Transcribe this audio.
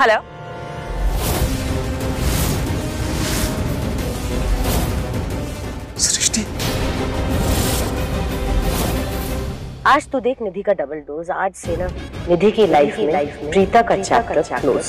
Hello सृष्टि। आज तो देख निधि का डबल डोज आज से ना निधि की लाइफ में प्रीता का चैप्टर क्लोज